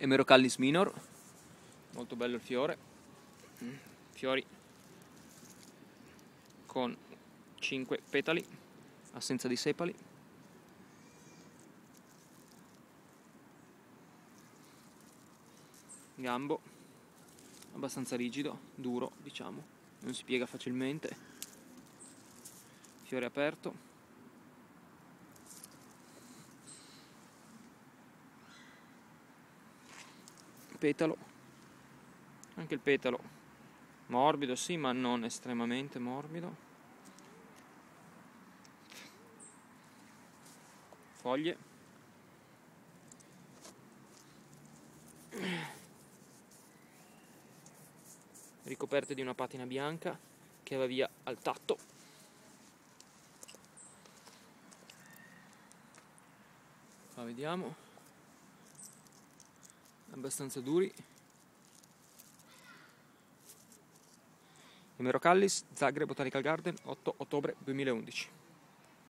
Emerocallis minor, molto bello il fiore, fiori. Con 5 petali, assenza di sepali. Gambo, abbastanza rigido, duro diciamo, non si piega facilmente, fiore aperto. Petalo. Anche il petalo. Morbido sì ma non estremamente morbido. Foglie. Ricoperte di una patina bianca che va via al tatto. Qua vediamo abbastanza duri. Numero Callis, Zagreb Botanical Garden, 8 ottobre 2011.